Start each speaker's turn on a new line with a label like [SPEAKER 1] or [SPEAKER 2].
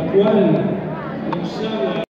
[SPEAKER 1] la cual nos habla